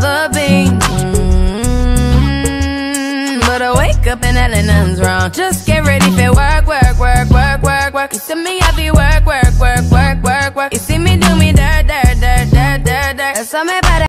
never been. Mm-hmm. But I wake up and hell nothing's wrong. Just get ready for work, work, work, work, work, work. You see me, I be work, work, work, work, work, work. You see me do me dirt, dirt, dirt, dirt, dirt, dirt. That's all me